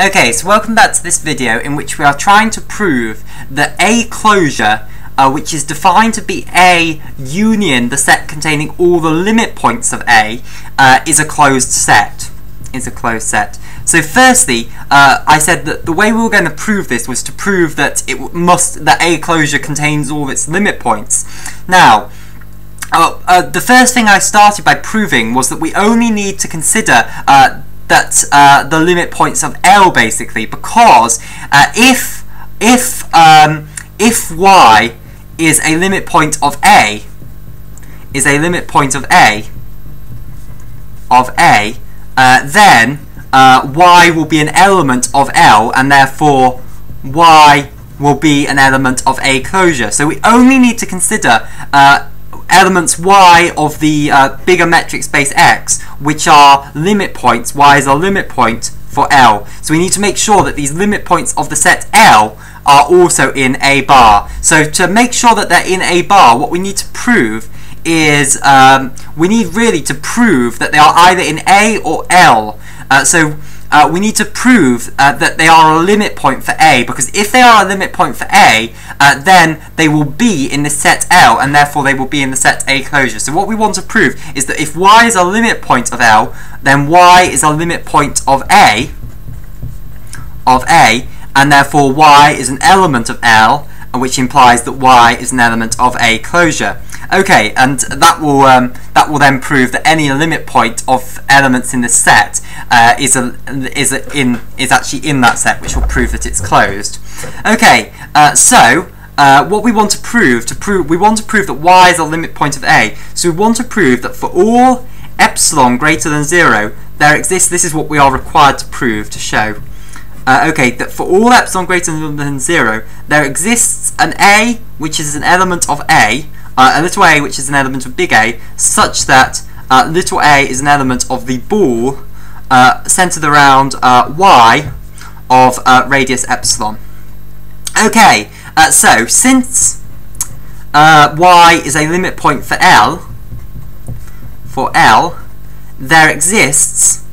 Okay, so welcome back to this video in which we are trying to prove that A closure, uh, which is defined to be A union the set containing all the limit points of A, uh, is a closed set. Is a closed set. So firstly, uh, I said that the way we were going to prove this was to prove that it must that A closure contains all its limit points. Now, uh, uh, the first thing I started by proving was that we only need to consider uh, that uh, the limit points of L basically because uh, if if um, if y is a limit point of A is a limit point of A of A uh, then uh, y will be an element of L and therefore y will be an element of A closure. So we only need to consider uh, elements y of the uh, bigger metric space x, which are limit points. y is a limit point for L. So we need to make sure that these limit points of the set L are also in A bar. So to make sure that they're in A bar, what we need to prove is um, we need really to prove that they are either in A or L. Uh, so uh, we need to prove uh, that they are a limit point for A, because if they are a limit point for A, uh, then they will be in the set L, and therefore they will be in the set A closure. So what we want to prove is that if Y is a limit point of L, then Y is a limit point of A, of A, and therefore Y is an element of L, which implies that Y is an element of A closure. Okay, and that will um, that will then prove that any limit point of elements in the set uh, is a, is a, in is actually in that set, which will prove that it's closed. Okay, uh, so. Uh, what we want to prove to prove we want to prove that y is a limit point of a so we want to prove that for all epsilon greater than zero there exists this is what we are required to prove to show uh, okay, that for all epsilon greater than 0, there exists an A, which is an element of A, uh, a little a, which is an element of big A, such that uh, little a is an element of the ball uh, centered around uh, y of uh, radius epsilon. Okay, so since y is a limit point for L, for L, there exists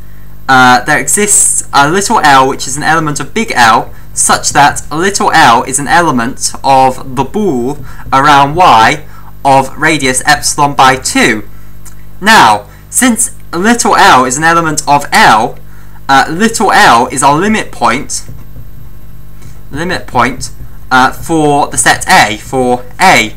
uh, there exists a little l which is an element of big L such that little l is an element of the ball around y of radius epsilon by 2. Now, since little l is an element of L, uh, little l is our limit point limit point uh, for the set A, for A,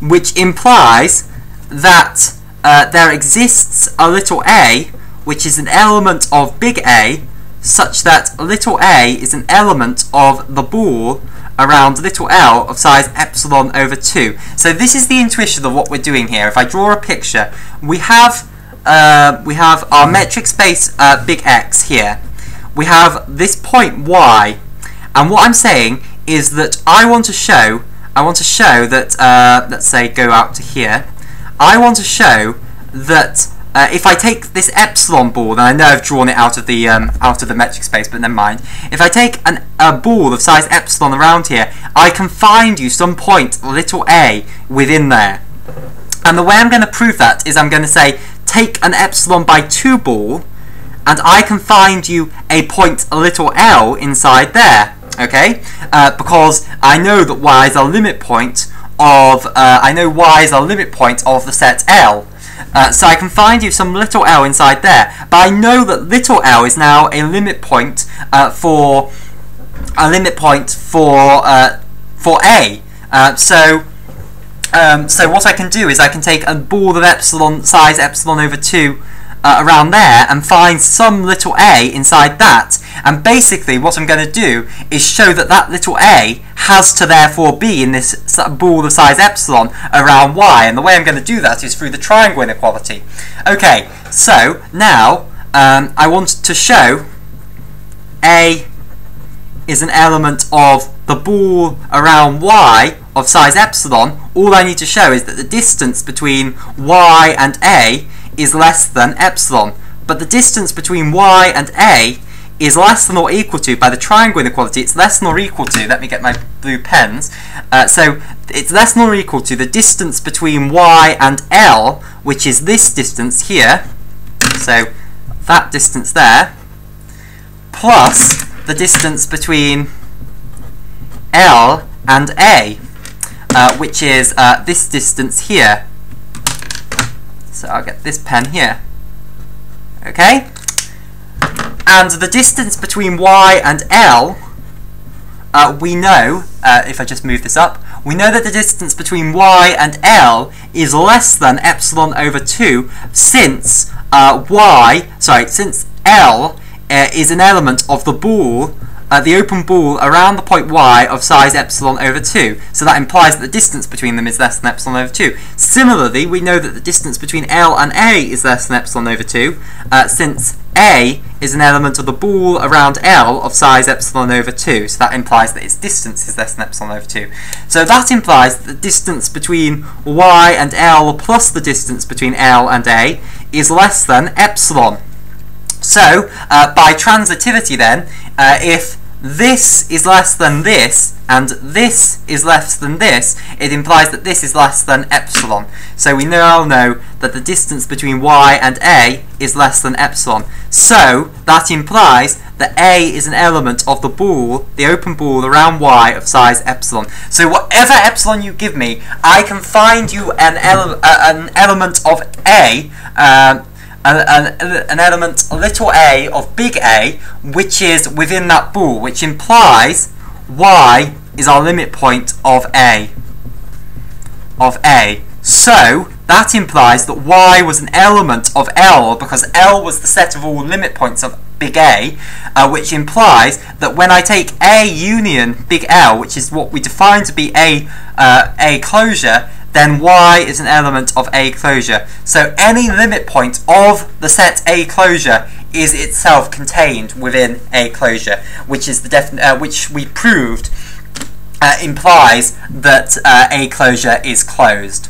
which implies that uh, there exists a little a which is an element of big A, such that little a is an element of the ball around little l of size epsilon over 2. So this is the intuition of what we're doing here. If I draw a picture, we have uh, we have our metric space uh, big X here. We have this point Y, and what I'm saying is that I want to show I want to show that uh, let's say go out to here. I want to show that uh, if I take this epsilon ball, and I know I've drawn it out of the um, out of the metric space, but never mind. If I take an, a ball of size epsilon around here, I can find you some point, little a, within there. And the way I'm going to prove that is I'm going to say, take an epsilon by 2 ball, and I can find you a point, little l, inside there. Okay? Uh, because I know that y is a limit point of, uh, I know y is a limit point of the set L. Uh, so I can find you some little l inside there. But I know that little l is now a limit point uh, for a limit point for uh, for a. Uh, so um, so what I can do is I can take a ball of epsilon size epsilon over two uh, around there and find some little a inside that. And basically what I'm going to do is show that that little a has to therefore be in this ball of size epsilon around y. And the way I'm going to do that is through the triangle inequality. Okay, so now um, I want to show a is an element of the ball around y of size epsilon, all I need to show is that the distance between y and a is less than epsilon. But the distance between y and a is less than or equal to, by the triangle inequality, it's less than or equal to, let me get my blue pens, uh, so it's less than or equal to the distance between y and L, which is this distance here, so that distance there, plus the distance between L and A, uh, which is uh, this distance here. So I'll get this pen here. Okay? And the distance between Y and L, uh, we know, uh, if I just move this up, we know that the distance between y and L is less than epsilon over 2 since uh, y, sorry, since L uh, is an element of the ball, uh, the open ball around the point y of size epsilon over 2. So that implies that the distance between them is less than epsilon over 2. Similarly, we know that the distance between L and A is less than epsilon over 2, uh, since A is an element of the ball around L of size epsilon over 2. So that implies that its distance is less than epsilon over 2. So that implies that the distance between y and L plus the distance between L and A is less than epsilon. So, uh, by transitivity then, uh, if this is less than this, and this is less than this, it implies that this is less than epsilon. So we now know that the distance between y and a is less than epsilon. So that implies that a is an element of the ball, the open ball around y of size epsilon. So whatever epsilon you give me, I can find you an, ele uh, an element of a um, an, an, element little a of big A, which is within that ball, which implies y is our limit point of A. Of A. So, that implies that y was an element of L, because L was the set of all limit points of big A, uh, which implies that when I take A union big L, which is what we define to be A, uh, A closure, then y is an element of A closure. So any limit point of the set A closure is itself contained within A closure, which is the defin uh, which we proved uh, implies that uh, A closure is closed.